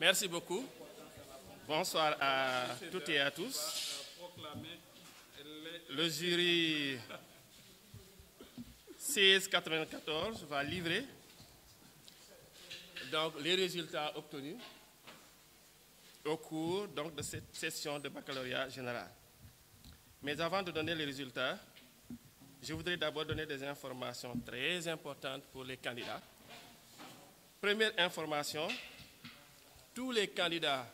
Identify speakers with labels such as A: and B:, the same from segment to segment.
A: Merci beaucoup. Bonsoir à toutes et à tous. Le jury 1694 va livrer donc, les résultats obtenus au cours donc, de cette session de baccalauréat général. Mais avant de donner les résultats, je voudrais d'abord donner des informations très importantes pour les candidats. Première information, tous les candidats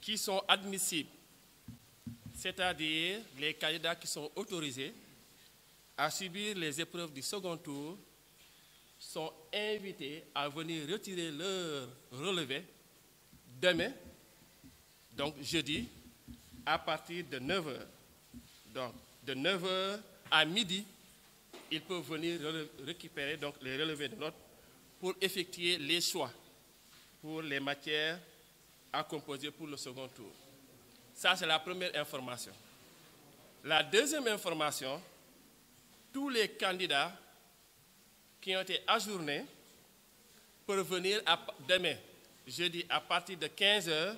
A: qui sont admissibles, c'est-à-dire les candidats qui sont autorisés à subir les épreuves du second tour, sont invités à venir retirer leur relevé demain, donc jeudi, à partir de 9h. Donc, de 9h à midi, ils peuvent venir récupérer donc, les relevés de notes pour effectuer les choix pour les matières à composer pour le second tour. Ça, c'est la première information. La deuxième information, tous les candidats qui ont été ajournés peuvent venir demain, jeudi, à partir de 15 heures.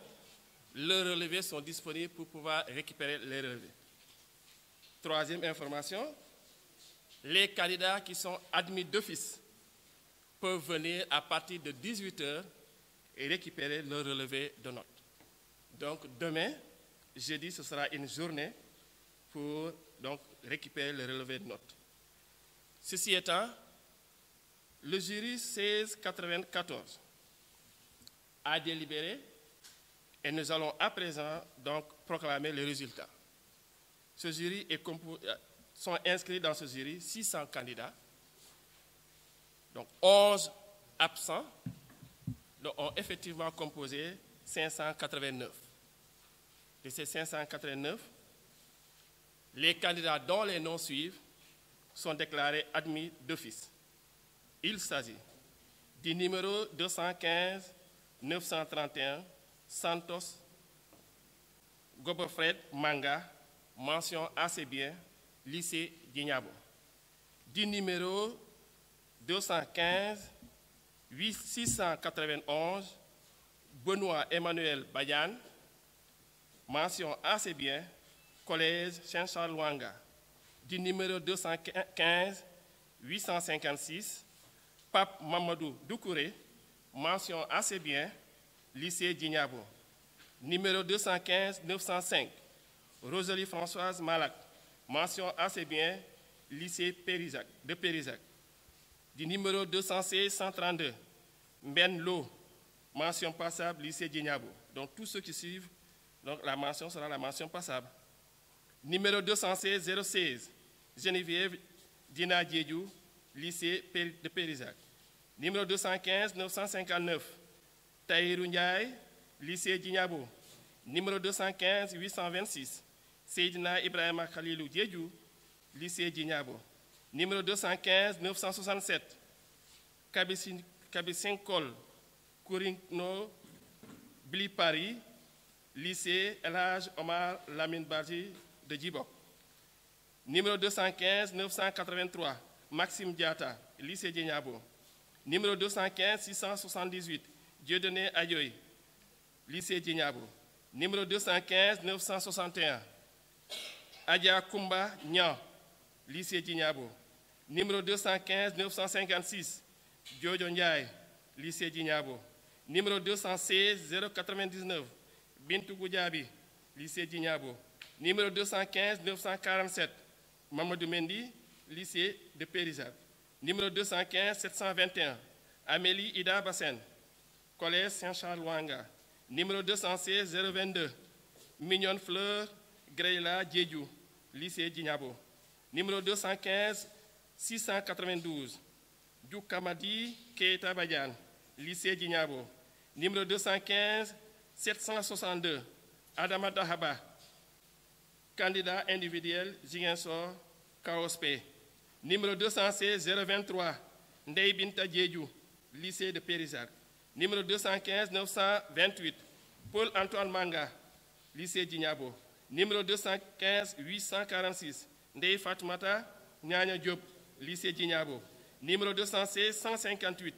A: Leurs relevés sont disponibles pour pouvoir récupérer les relevés. Troisième information, les candidats qui sont admis d'office peuvent venir à partir de 18 heures et récupérer leur relevé de notes. Donc demain, jeudi, ce sera une journée pour donc, récupérer le relevé de notes. Ceci étant, le jury 1694 a délibéré et nous allons à présent donc proclamer les résultats. Ce jury est sont inscrits dans ce jury 600 candidats, donc 11 absents, ont effectivement composé 589. De ces 589, les candidats dont les noms suivent sont déclarés admis d'office. Il s'agit du numéro 215 931 Santos Gobofred Manga, mention assez bien, lycée Dignabo. Du numéro 215 691 Benoît Emmanuel Bayan, mention assez bien, collège Saint-Charles Luanga. Du numéro 215 856 Pape Mamadou Doukouré, mention assez bien, lycée Dignabo. Numéro 215 905 Rosalie Françoise Malak, mention assez bien, lycée de Périzac. Du numéro 216 132 Mben Lo, mention passable, lycée Dignabo. Donc tous ceux qui suivent, donc la mention sera la mention passable. Numéro 216 016 Geneviève Dina Diédiou, lycée de Périzac. Numéro 215 959 Taïrou Ndiaye, lycée Dignabo. Numéro 215 826 Seydina Ibrahima Khalilou Diédiou, lycée Dignabo. Numéro 215 967 Kabissin Kol, Kourino Bli Paris, lycée Elhaj Omar Lamine Barji de Djibok. Numéro 215 983 Maxime Diata, lycée Dignabo. Numéro 215 678 Dieudonné Ayoy, lycée Dignabo. Numéro 215 961 Adia Kumba Nyan, lycée Dignabo. Numéro 215 956 Diodio lycée Dignabo. Numéro 216 099 Bintou Goudjabi, lycée Dignabo. Numéro 215 947 Mamadou Mendy, lycée de Périzat. Numéro 215 721 Amélie Ida Bassen, collège Saint-Charles Wanga. Numéro 216 022 Mignon Fleur Greyla Djedjou, lycée Dignabo. Numéro 215 692 Djoukamadi Keita Badian, lycée Dignabo. Numéro 215 762 Adama Dahaba, candidat individuel Ziguinchor KOSP. Numéro 216 023 Ndei Binta lycée de Périzard. Numéro 215 928 Paul Antoine Manga, lycée Dignabo. Numéro 215 846, Ndeye Fatmata Nyanya Diop, lycée Djignabo. Numéro 216 158,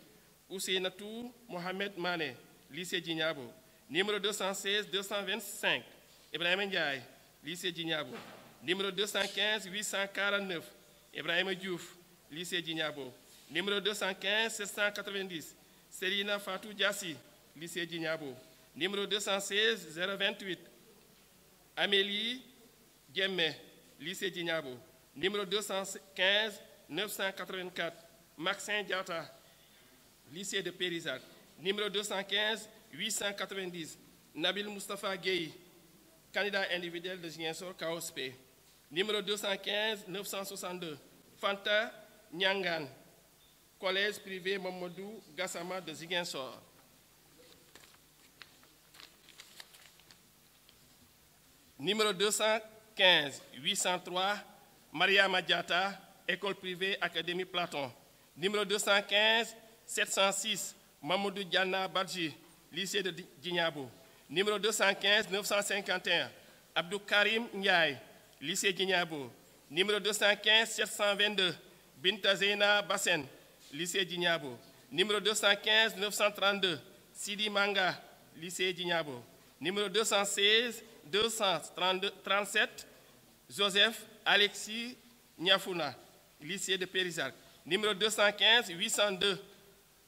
A: Ousseynatou Mohamed Mané, lycée Djignabo. Numéro 216 225, Ibrahim Ndiaye, lycée Djignabo. Numéro 215 849, Ibrahim Diouf, lycée Djignabo. Numéro 215 790, Serina Fatou Diassi, lycée Djignabo. Numéro 216 028, Amélie Guémé, lycée Djignabo. Numéro 215 984, Maxin Diata, lycée de Périzac. Numéro 215 890, Nabil Mustafa Gueye, candidat individuel de Ziguinchor KOSP. Numéro 215 962, Fanta Nyangan, collège privé Mamadou Gassama de Ziguinchor. Numéro 215 803, Maria Madiata, école privée Académie Platon. Numéro 215 706, Mamadou Diana Badji, lycée de Djignabo. Numéro 215 951, Abdou Karim Ndiaye, lycée Djignabo. Numéro 215 722, Binta Bassen, lycée Djignabo. Numéro 215 932, Sidi Manga, lycée Djignabo. Numéro 216 237, Joseph Alexis Niafouna, lycée de Périzarc. Numéro 215 802,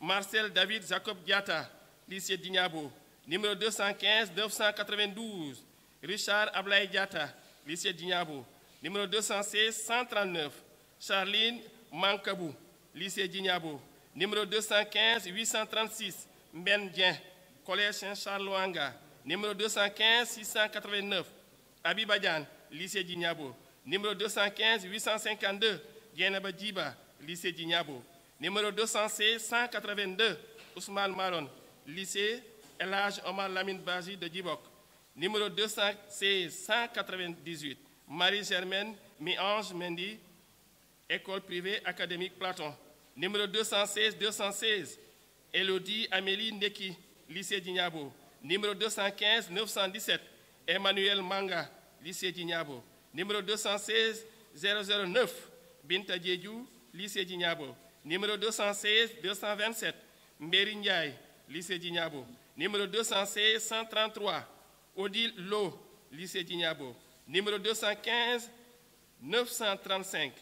A: Marcel David Jacob Diata, lycée d'Ignabo. Numéro 215 992, Richard Ablaï Diata, lycée d'Ignabo. Numéro 216 139, Charline Mankabou, lycée d'Ignabo. Numéro 215 836, Mbendien, collège Saint-Charles Loanga. Numéro 215 689, Abibadjan, lycée d'Ignabo. Numéro 215 852, Dienaba Djiba, lycée d'Ignabo. Numéro 216 182, Ousmane Maron, lycée Elage Omar Lamine Baji de Djibok. Numéro 216 198, Marie-Germaine Mi-Ange Mendy, école privée académique Platon. Numéro 216 216, Elodie Amélie Neki, lycée d'Ignabo. Numéro 215 917, Emmanuel Manga, lycée d'Ignabo. Numéro 216 009, Binta Djedjou, lycée d'Ignabo. Numéro 216 227, Mberi Ndiaye, lycée d'Ignabo. Numéro 216 133, Odile Lo, lycée d'Ignabo. Numéro 215 935,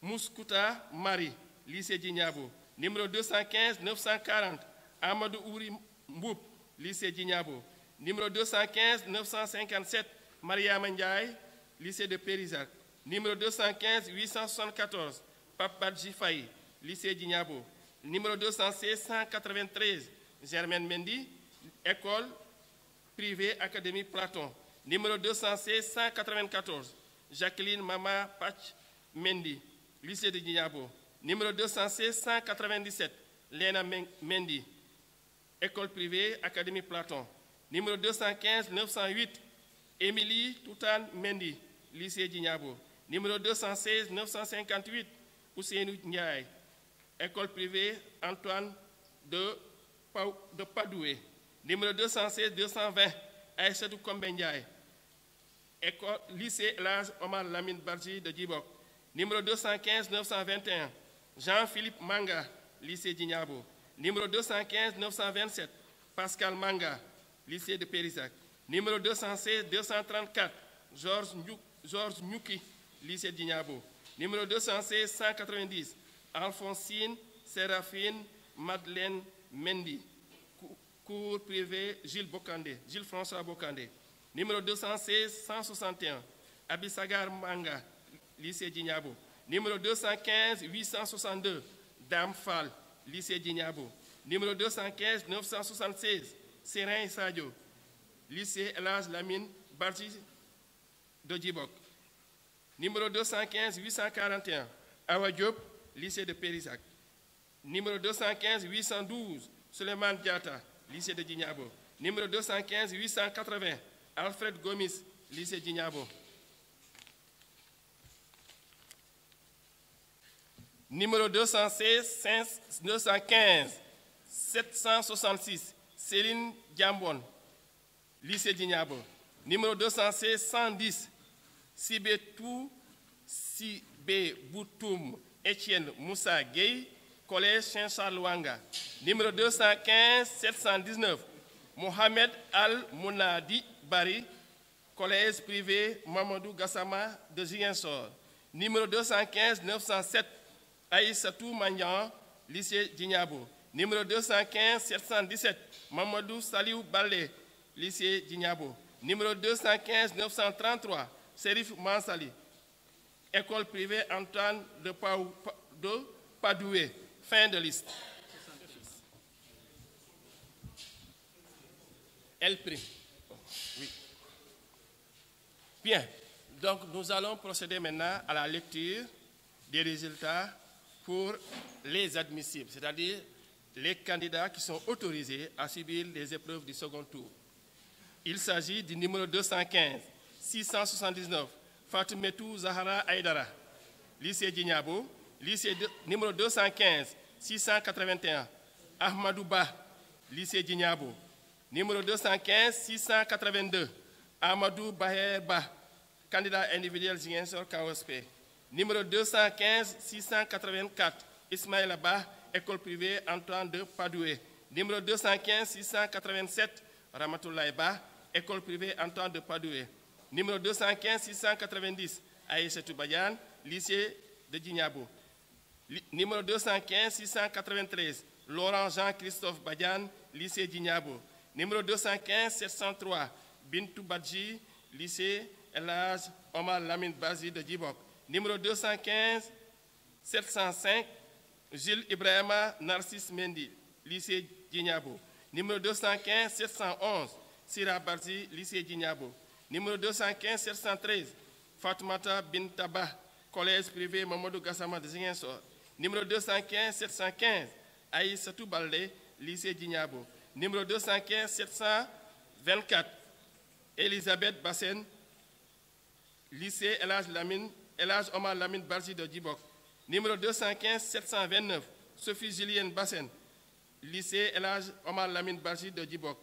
A: Mouskouta Marie, lycée d'Ignabo. Numéro 215 940, Amadou Ouri Mboup, lycée d'Ignabo. Numéro 215 957, Maria Ndiaye, lycée de Périzac. Numéro 215 874, Papadji Faye, lycée d'Ignabo. Numéro 216 193, Germaine Mendy, école privée Académie Platon. Numéro 216 194, Jacqueline Mama Pach Mendy, lycée de Djignabo. Numéro 216 197, Lena Mendy, école privée Académie Platon. Numéro 215 908, Émilie Toutan Mendy, lycée Djignabo. Numéro 216 958, Ousseinou Ndiaye, école privée Antoine de, Padoué. Numéro 216 220, Aïssatou Kombe Ndiaye, école, lycée Laz Omar Lamine Barji de Djibok. Numéro 215 921, Jean-Philippe Manga, lycée Djignabo. Numéro 215 927, Pascal Manga, lycée de Périzac. Numéro 216 234, Georges George lycée d'Ignabo. Numéro 216 190, Alphonsine Séraphine Madeleine Mendy, cours privé Gilles Bokandé, Gilles François Bokandé. Numéro 216 161, Abisagar Manga, lycée d'Ignabo. Numéro 215 862, Dame Fall, lycée d'Ignabo. Numéro 215 976, Serin Sadio, lycée Elage Lamine Barji de Djibok. Numéro 215 841, Awa Diop, lycée de Périzac. Numéro 215 812, Suleiman Diata, lycée de Djignabo. Numéro 215 880, Alfred Gomis, lycée Djignabo. Numéro 216 915 766, Céline Diambon, lycée Djignabo. Numéro 216, 110, Sibetou, Sibé Boutoum, Étienne Moussa Gueye, Collège Saint-Charles Numéro 215, 719, Mohamed Al-Mounadi Bari, Collège privé Mamadou Gassama de Ziguinchor. Numéro 215, 907, Aïssatou Magnan, lycée Dignabo. Numéro 215, 717, Mamadou Saliou Balé, lycée Dignabo. Numéro 215, 933, Serif Mansali, école privée Antoine de, Padoué. Fin de liste. Elle prime. Bien. Donc, nous allons procéder maintenant à la lecture des résultats pour les admissibles, c'est-à-dire les candidats qui sont autorisés à subir les épreuves du second tour. Il s'agit du numéro 215, 679, Fatimetou Zahara Aydara, lycée Djignabo, lycée numéro 215, 681, Ahmadou Ba, lycée Djignabo, numéro 215, 682, Ahmadou Baher Ba, candidat individuel Ziguinchor KOSP, numéro 215, 684, Ismaël Ba, école privée Antoine de Padoué, numéro 215, 687, Ramatoulaye Ba, école privée Antoine de Padoué, numéro 215, 690, Aïssatou Bayan, lycée de Djignabo, numéro 215, 693, Laurent Jean-Christophe Badian, lycée Djignabo. Numéro 215, 703, Bintou Badji, lycée Elage Omar Lamine Bazi de Djibok. Numéro 215, 705, Gilles Ibrahima Narcisse Mendy, lycée Djignabo. Numéro 215, 711, Sira Barzi, lycée Djignabo. Numéro 215, 713, Fatmata Bintaba, collège privé Mamadou Gassama de. Numéro 215, 715, Aïssatou Balde, lycée Djignabo. Numéro 215, 724, Elisabeth Bassen, lycée Elage, Lamine, Elage Omar Lamine Barzi de Djibok. Numéro 215, 729, Sophie Julienne Bassen, lycée Elage Omar Lamine Barzi de Djibok.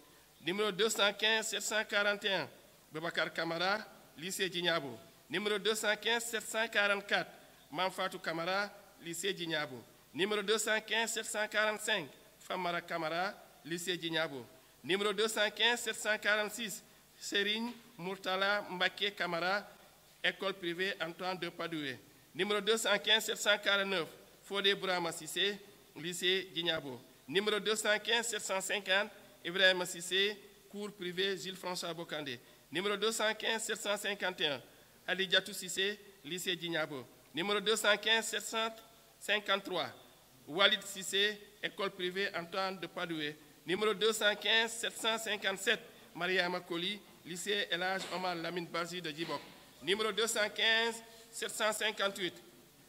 A: Numéro 215, 741, Babacar Kamara, lycée Djignabo. Numéro 215, 744, Manfatou Kamara, lycée Djignabo. Numéro 215, 745, Famara Kamara, lycée Djignabo. Numéro 215, 746, Serigne Murtala Mbake Kamara, école privée Antoine de Padoué. Numéro 215, 749, Fodé Bourama Sissé, lycée Djignabo. Numéro 215, 750, Ibrahim Sissé, cours privé Gilles-François Bocandé. Numéro 215, 751, Ali Diatou Sissé, lycée Djignabo. Numéro 215, 753, Walid Sissé, école privée Antoine de Padoué. Numéro 215, 757, Maria Makoli, lycée Elage Omar Lamine Bazi de Djibok. Numéro 215, 758,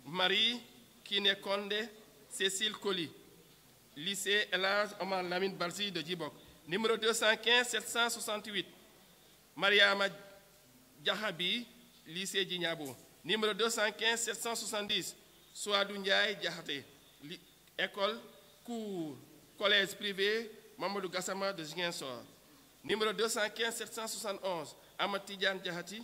A: Marie Kinekonde, Cécile Koli, lycée Elage Omar Lamine Barzi de Djibok. Numéro 215, 768, Mariama Djahabi, lycée Djignabo. Numéro 215, 770, Souadou Ndiaye Diahate, école, cours, collège privé, Mamadou Gassama de Ziguinchor. Numéro 215, 771, Amatidian Diahati,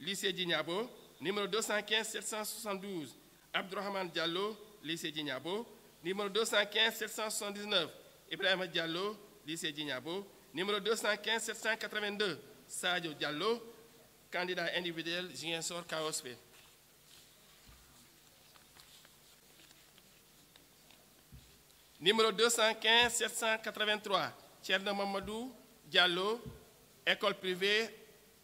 A: lycée Djignabo. Numéro 215, 772, Abdurrahman Diallo, lycée Djignabo. Numéro 215, 779, Ibrahim Diallo, lycée Djignabo. Numéro 215, 782, Sadio Diallo, candidat individuel Ziguinchor KOSP. Numéro 215, 783, Tcherno Mamadou Diallo, école privée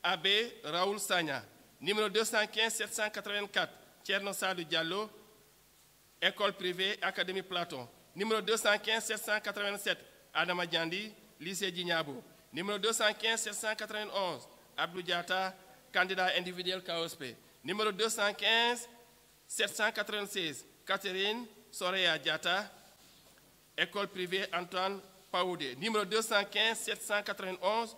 A: AB Raoul Sagna. Numéro 215, 784, Tcherno Sadou Diallo, école privée Académie Platon. Numéro 215, 787, Adama Diandi, lycée Djignabo. Numéro 215, 791, Abdou Diata, candidat individuel KOSP. Numéro 215, 796, Catherine Soreya Diata, école privée Antoine Paoudé. Numéro 215, 791,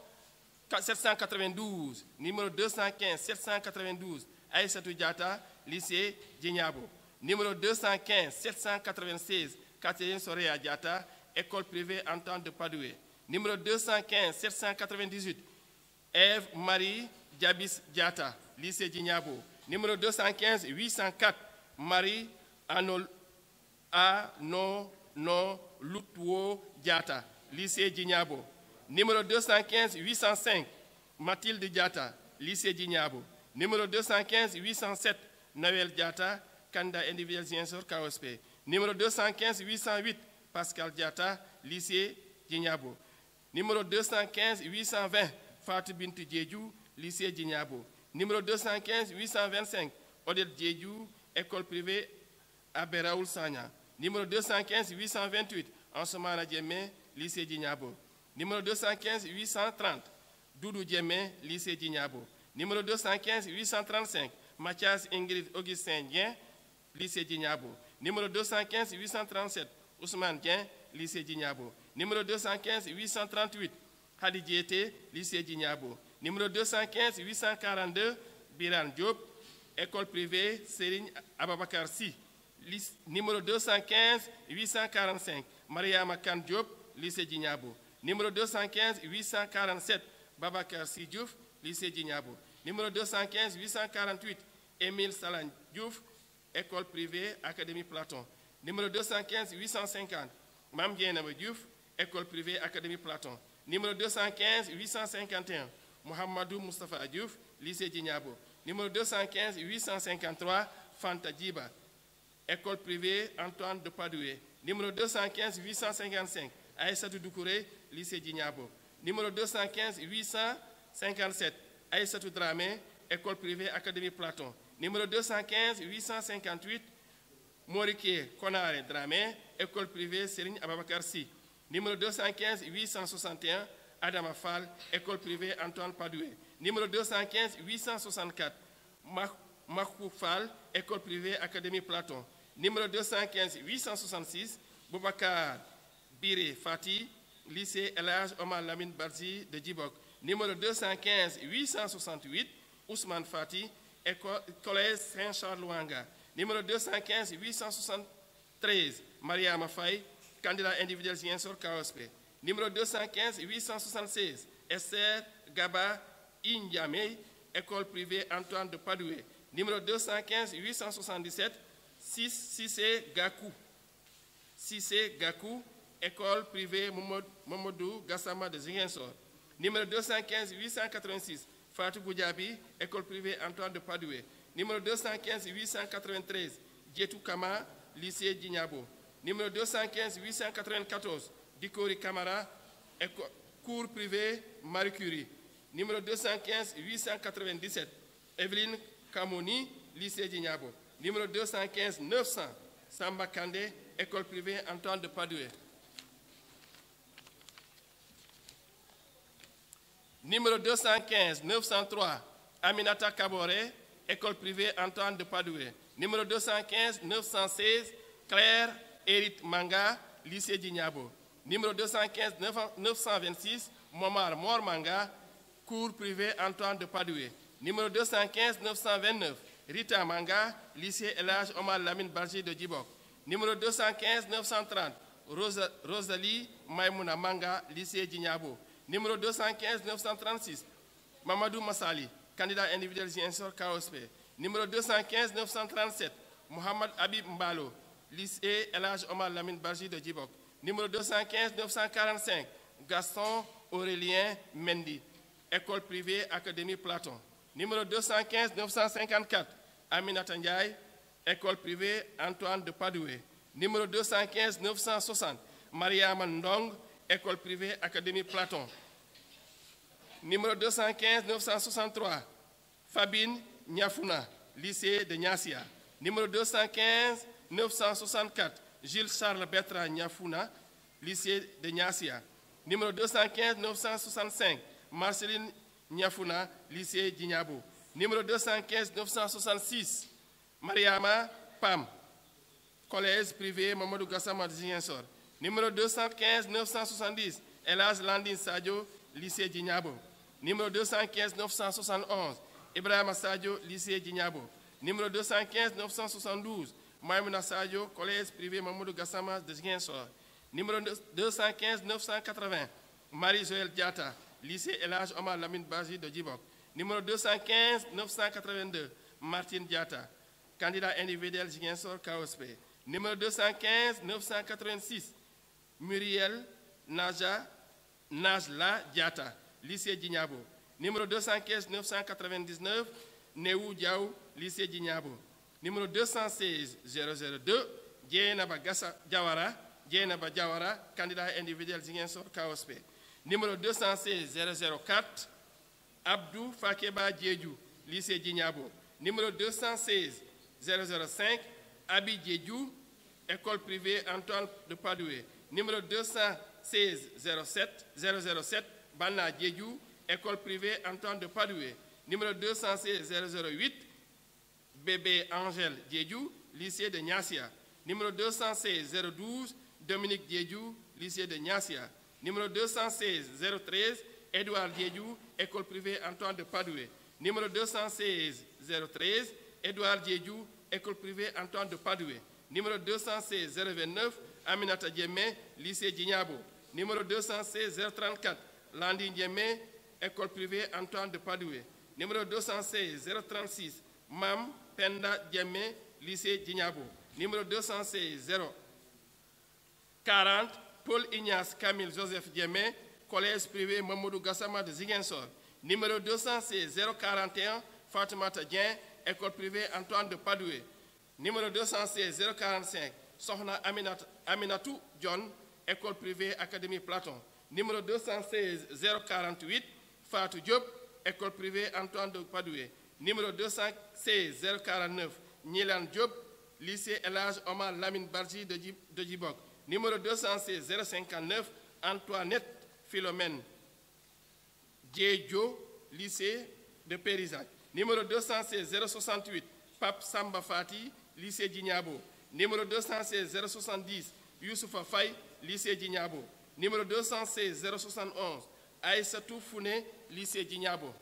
A: 792. Numéro 215, 792, Aïssatou Diata, lycée Djignabo. Numéro 215, 796, Catherine Soreya Diata, école privée Antoine de Padoué. Numéro 215, 798, Ève Marie Diabis Diata, lycée Djignabo. Numéro 215 804, Marie Anol, Ano No Diata, lycée Djignabo. Numéro 215 805, Mathilde Diata, lycée Djignabo. Numéro 215 807, Noël Diata, candidat individuel Ziensor KOSP. Numéro 215 808, Pascal Diata, lycée Djignabo. Numéro 215 820, Fatou Bintou Diédiou, lycée Djignabo. Numéro 215 825, Odette Diédiou, école privée Abbé Raoul Sagna. Numéro 215 828, Ansoumana Diémé, lycée Djignabo. Numéro 215 830, Doudou Diémé, lycée Djignabo. Numéro 215 835, Mathias Ingrid Augustin Dien, lycée Djignabo. Numéro 215 837, Ousmane Dien, lycée Djignabo. Numéro 215 838, Hadi Diété, lycée Djignabo. Numéro 215 842, Biran Diop, école privée Serigne Ababakar Si. Numéro 215 845, Mariama Kane Diop, lycée Djignabo. Numéro 215 847, Babakar Si Diouf, lycée Djignabo. Numéro 215 848, Émile Salan Diouf, école privée Académie Platon. Numéro 215 850, Mam Diouf, école privée Académie Platon. Numéro 215 851, Mohamedou Moustapha Diouf, lycée Djignabo. Numéro 215 853, Fanta Djiba, école privée Antoine de Padoué. Numéro 215 855, Aïssatou Doucouré, lycée Djignabo. Numéro 215 857, Aïssatou Dramé, école privée Académie Platon. Numéro 215 858, Moriké Konare Dramé, école privée Serigne Ababakar Si. Numéro 215 861, Adama Fall, école privée Antoine Padoué. Numéro 215 864, Mah- Mahou Fall, école privée Académie Platon. Numéro 215 866, Boubacar Biré Fati, lycée Elage Omar Lamine Barzi de Djibok. Numéro 215 868, Ousmane Fati, école, collège Saint-Charles Luanga. Numéro 215 873, Mariama Faye, candidat individuel Ziensor KOSP. Numéro 215 876, Esther Gaba Inyame, école privée Antoine de Padoué. Numéro 215 877, 6 Sissé Gakou. Sissé Gakou, école privée Momodou Gassama de Ziguinchor. Numéro 215 886, Fatou Goudiabi, école privée Antoine de Padoué. Numéro 215 893, Djetou Kama, lycée Djignabo. Numéro 215 894, Dikori Kamara, cours privé Marie Curie. Numéro 215 897, Evelyne Kamoni, lycée Djignabo. Numéro 215 900, Samba Kandé, école privée Antoine de Padoué. Numéro 215 903, Aminata Kabore, école privée Antoine de Padoué. Numéro 215 916, Claire Erit Manga, lycée Djignabo. Numéro 215 926, Momar Mor Manga, cours privé Antoine de Padoué. Numéro 215 929, Rita Manga, lycée Elage Omar Lamine Barji de Djibok. Numéro 215 930, Rosa- Rosalie Maimouna Manga, lycée Djignabo. Numéro 215 936, Mamadou Massali, candidat individuel Ziensor KOSP. Numéro 215 937, Mohamed Habib Mbalo, lycée Elage Omar Lamine Barji de Djibok. Numéro 215 945, Gaston Aurélien Mendy, école privée Académie Platon. Numéro 215 954, Aminata Ndiaye, école privée Antoine de Padoué. Numéro 215 960, Mariama Ndong, école privée Académie Platon. Numéro 215 963, Fabine Niafuna, lycée de Niasia. Numéro 215 964, Gilles Charles Bertrand Niafuna, lycée de Niasia. Numéro 215 965, Marceline Niafuna, lycée d'Ignabo. Numéro 215 966, Mariama Pam, collège privé Mamadou Gassama de. Numéro 215 970, Elas Landin Sadio, lycée d'Ignabo. Numéro 215 971, Ibrahima Sadio, lycée d'Ignabo. Numéro 215 972, Maïmouna Sadio, collège privé Mamadou Gassama de Ziguinchor. Numéro 215 980, Marie-Joël Diata, lycée Elage Omar Lamine Baji de Djibok. Numéro 215 982, Martine Diata, candidat individuel Ziguinchor KOSP. Numéro 215 986, Muriel Naja, Najla Diata, lycée Djignabo. Numéro 215 999, Néou Diaou, lycée Djignabo. Numéro 216 002, Djenaba candidat individuel Ziguinchor KOSP. Numéro 216 004, Abdou Fakeba Djedjou, lycée Djignabo. Numéro 216 005, Abi Djedjou, école privée Antoine de Padoué. Numéro 216 07, 007, Bana Djedjou, école privée Antoine de Padoué. Numéro 216 008, Bébé Angèle Djedjou, lycée de Nyasia. Numéro 216 012, Dominique Djedjou, lycée de Nyasia. Numéro 216 013, Édouard Djedjou, école privée Antoine de Padoué. Numéro 216 013, Édouard Djedjou, école privée Antoine de Padoué. Numéro 216 029, Aminata Djemé, lycée Djignabo. Numéro 216 034, Landi Djemé, école privée Antoine de Padoué. Numéro 216 036, Mam Penda Djemé, lycée Djignabo. Numéro 216 0 40, Paul Ignace Camille Joseph Djemé, collège privé Mamoudou Gassama de Ziguinchor. Numéro 216 041, Fatoumata Dien, école privée Antoine de Padoué. Numéro 216 045, Sohna Aminat, Aminatou John, école privée Académie Platon. Numéro 216 048, Fatou Diop, école privée Antoine de Padoué. Numéro 216 049, Nilan Diop, lycée Elage Omar Lamine Barji de, Djib- de Djibok. Numéro 216 059, Antoinette Philomène Djedjo, lycée de Périzac. Numéro 216 068, Pape Samba Fati, lycée Djignabo. Numéro 216 070, Youssoufa Faye, lycée Djignabo. Numéro 216 071, Aïssatou Founé, lycée Djignabo.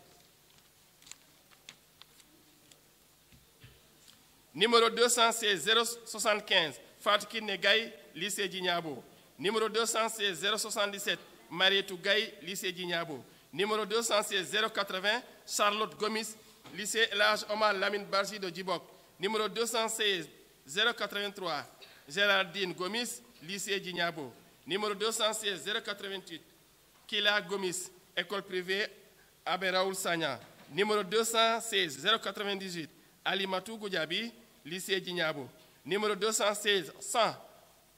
A: Numéro 216 075, Fatiki Negaï, lycée Djignabo. Numéro 216 077, Marietou Gaï, lycée Djignabo. Numéro 216 080, Charlotte Gomis, lycée Elage Omar Lamine Barji de Djibok. Numéro 216 083, Géraldine Gomis, lycée Djignabo. Numéro 216 088, Kila Gomis, école privée Abbé Raoul Sagna. Numéro 216 098, Alimatou Goudjabi, lycée Djignabo. Numéro 216 100,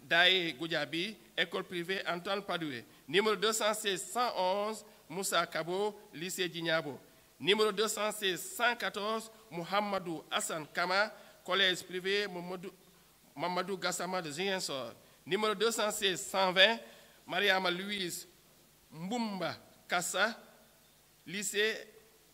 A: Daé Goudjabi, école privée Antoine Padoué. Numéro 216 111, Moussa Kabo, lycée Djignabo. Numéro 216 114, Mohamedou Hassan Kama, collège privé Mamadou, Gassama de Ziguinchor. Numéro 216 120, Mariama Louise Mbumba Kassa, lycée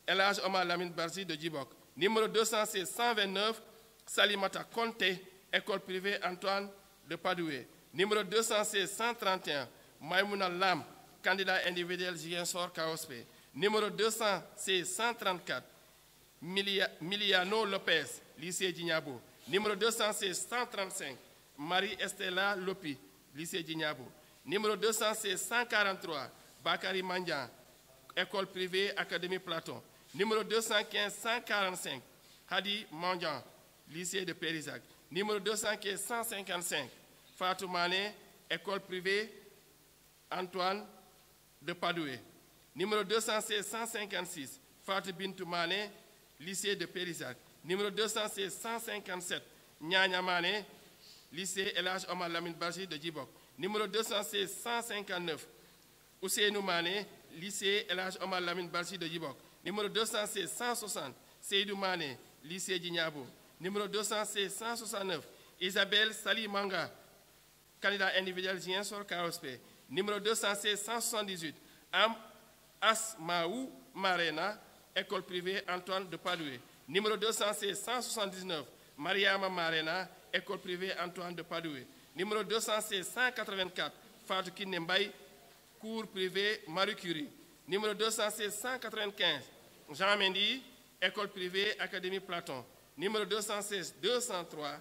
A: Elage Omar Lamine Barzi de Djibok. Numéro 216 129, Salimata Conté, école privée Antoine de Padoué. Numéro 216 131, Maïmouna Lam, candidat individuel Ziguinchor KOSP. Numéro 216 134, Milia- Miliano Lopez, lycée Djignabo. Numéro 216 135, Marie-Estella Lopi, lycée Djignabo. Numéro 216 143, Bakary Mandian, école privée Académie Platon. Numéro 215 145, Hadi Mandian, lycée de Périzac. Numéro 215 155, Fatou Mané, école privée Antoine de Padoué. Numéro 216 156, Fatou Bintou Mané, lycée de Périzac. Numéro 216 157, Nyanya Mané, lycée Elage Omar Lamine Baji de Djibok. Numéro 216 159, Ousseinou Mané, lycée Elage Omar Lamine Baji de Djibok. Numéro 216 160, Seydou Mané, lycée Djignabo. Numéro 216 169, Isabelle Sali Manga, candidat individuel Ziguinchor KOSP. Numéro 216 178, Am Asmaou Marena, école privée Antoine de Padoué. Numéro 216 179, Mariama Marena, école privée Antoine de Padoué. Numéro 216 184, Fatou Kiné Mbaye, cours privé Marie Curie. Numéro 216 195, Jean Mendy, école privée Académie Platon. Numéro 216 203,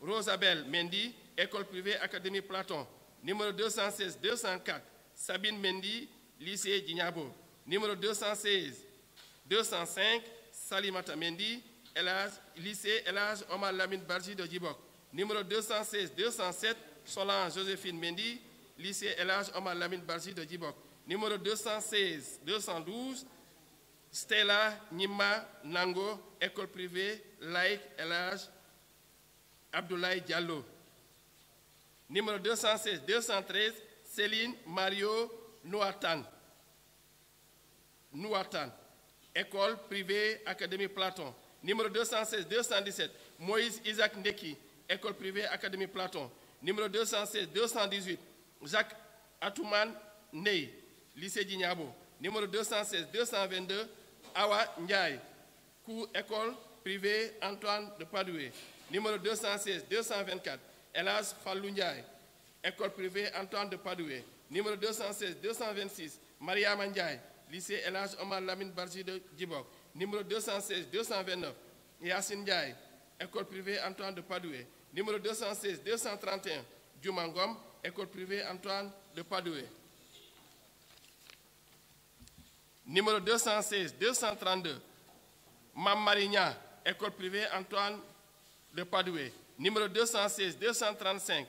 A: Rosabelle Mendy, école privée Académie Platon. Numéro 216 204, Sabine Mendy, lycée Djignabo. Numéro 216, 205, Salimata Mendy, Elhaj, lycée Elhaj Omar Lamine Barji de Djibok. Numéro 216, 207, Solange Joséphine Mendy, lycée Elhaj Omar Lamine Barji de Djibok. Numéro 216, 212, Stella Nima Nango, école privée, laïque Elhaj Abdoulaye Diallo. Numéro 216, 213, Céline Mario Nouatan. Nouatan. École privée Académie Platon. Numéro 216, 217, Moïse Isaac Ndeki. École privée Académie Platon. Numéro 216, 218, Jacques Atouman Ney. Lycée Dignabo. Numéro 216, 222, Awa Ndiaye. École privée Antoine de Padoué. Numéro 216, 224, Elas Fallou. École privée Antoine de Padoué. Numéro 216, 226, Maria Ndiaye. Lycée Elage Omar Lamine Barji de Djibok. Numéro 216, 229, Yassine Ndiaye. École privée Antoine de Padoué. Numéro 216, 231, Djoumangom. École privée Antoine de Padoué. Numéro 216, 232, Mam Marigna, École privée Antoine de Padoué. Numéro 216, 235,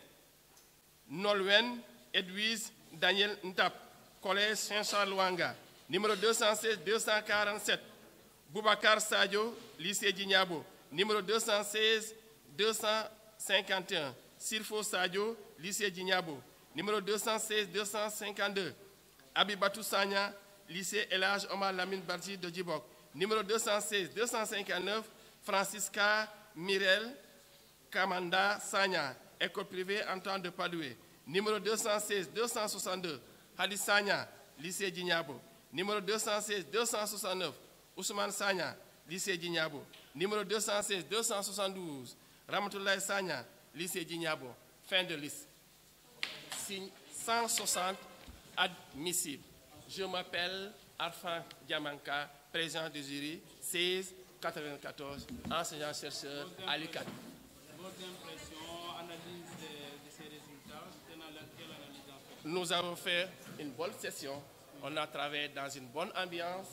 A: Nolwen Edwise Daniel Ntap, Collège Saint-Charles-Ouanga. Numéro 216, 247, Boubacar Sadio, Lycée Dignabo. Numéro 216, 251, Sirfo Sadio, Lycée Dignabo. Numéro 216, 252, Abibatou Sanya, Lycée Elage Omar Lamine Barji de Djibok. Numéro 216, 259, Francisca Mirel Kamanda Sanya, École privée Antoine de Padoué. Numéro 216, 262, Hadi Sanya, Lycée Dignabo. Numéro 216, 269, Ousmane Sanya, Lycée Dignabo. Numéro 216, 272, Ramatoulaye Sanya, Lycée Dignabo. Fin de liste. Signe 160, admissible. Je m'appelle Arfan Diamanka, président du jury 16 94, enseignant-chercheur à l'UCAD. Nous avons fait une bonne session. On a travaillé dans une bonne ambiance.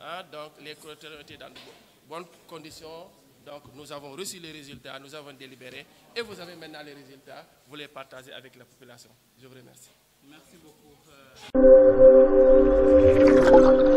A: hein, donc, les correcteurs étaient dans de bo- bonnes conditions. Donc, nous avons reçu les résultats, nous avons délibéré. Et vous avez maintenant les résultats. Vous les partagez avec la population. Je vous remercie.
B: Merci beaucoup. euh,